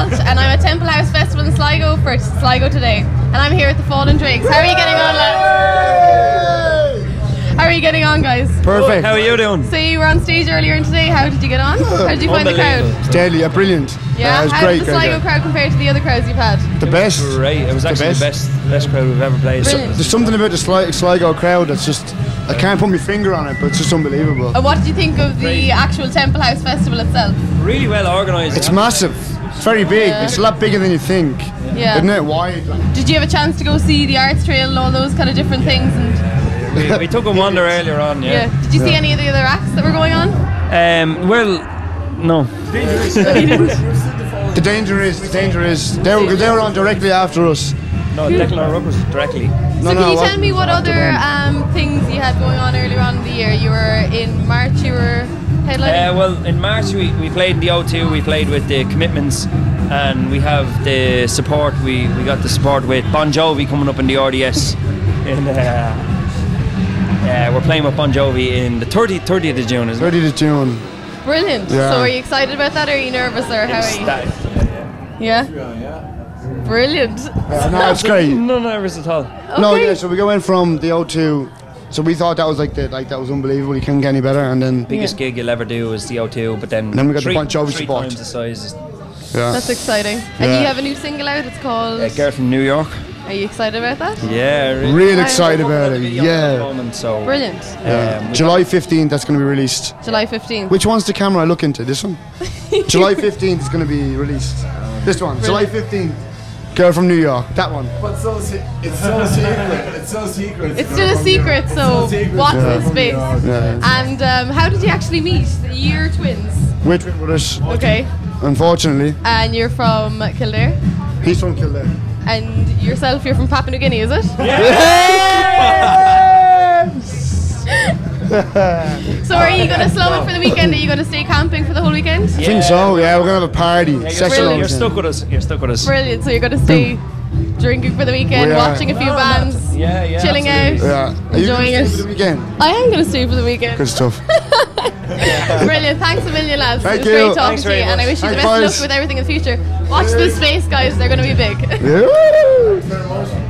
Walsh, and I'm at Temple House Festival in Sligo for Sligo today, and I'm here with the Fallen Drakes. How are you getting on, lads? How are you getting on, guys? Perfect. How are you doing? So you were on stage earlier in today. How did you get on? How did you find the crowd? Unbelievable. Deadly, yeah, brilliant. Yeah, Uh, it was how great. did the Sligo yeah. crowd compare to the other crowds you've had? The best. Great. It was actually the best best crowd we've ever played. Brilliant. There's something about the Sli- Sligo crowd that's just, I can't put my finger on it, but it's just unbelievable. And what did you think of the actual Temple House Festival itself? Really well organised. It's massive. It's very big. Yeah. It's a lot bigger than you think. Yeah. Isn't it? Wide. like. Did you have a chance to go see the Arts Trail and all those kind of different things? And we, we took a wander earlier on. yeah, Yeah. did you see any of the other acts that were going on? Um. Well, no. The danger is, the danger is, they were, they were on directly after us. No, Declan Ruckers directly. No, so no, can you tell me what other um, things you had going on earlier on in the year? You were in March. You were headlining. Uh, well, in March we, we played in the O2. We played with the Commitments, and we have the support. We, we got the support with Bon Jovi coming up in the RDS. In, uh, uh, we're playing with Bon Jovi in the 30th, 30th of June, isn't it? 30th of June. Brilliant. Yeah. So are you excited about that? Or are you nervous? Or how are you? Ecstatic. Yeah. Brilliant. Yeah, no, it's great. No nervous at all. No, yeah, so we go in from the O2. So we thought that was like the, like that was unbelievable. You couldn't get any better. And then Biggest gig you'll ever do is the O2, but then, Then we got the three, Bon Jovi three support. times the size. yeah, That's exciting. And Yeah. you have a new single out. It's called. A girl from New York. Are you excited about that? Yeah, really. real excited about it. Video at the Yeah. moment, so Brilliant. yeah. Um, July 15th, that's going to be released. July 15th. Which one's the camera I look into? This one? July 15th is going to be released. This one, July 15th. Girl from New York. That one. But so se- it's so secret. It's so secret. It's still a secret, so secret. watch Yeah. this space. Yeah. And um, how did you actually meet? You're twins. We're twin brothers, Okay. unfortunately. And you're from Kildare. He's from Kildare. And yourself, you're from Papua New Guinea, is it? so are you going to slow it for the weekend? Are you going to stay camping for the whole weekend? I think so, yeah, we're going to have a party. Yeah, you're, Session stuck, you're stuck with us. You're stuck with us. Brilliant. So you're going to stay drinking for the weekend, watching a few oh, bands, Yeah, yeah. chilling absolutely. out. Yeah. Are you Enjoying gonna it. for the weekend? I am going to stay for the weekend. Good stuff. Brilliant. Thanks a million, lads. Thank it was you. great talking Thanks to you, very and I wish you the best of luck with everything in the future. Watch this space, guys. They're going to be big. Yeah.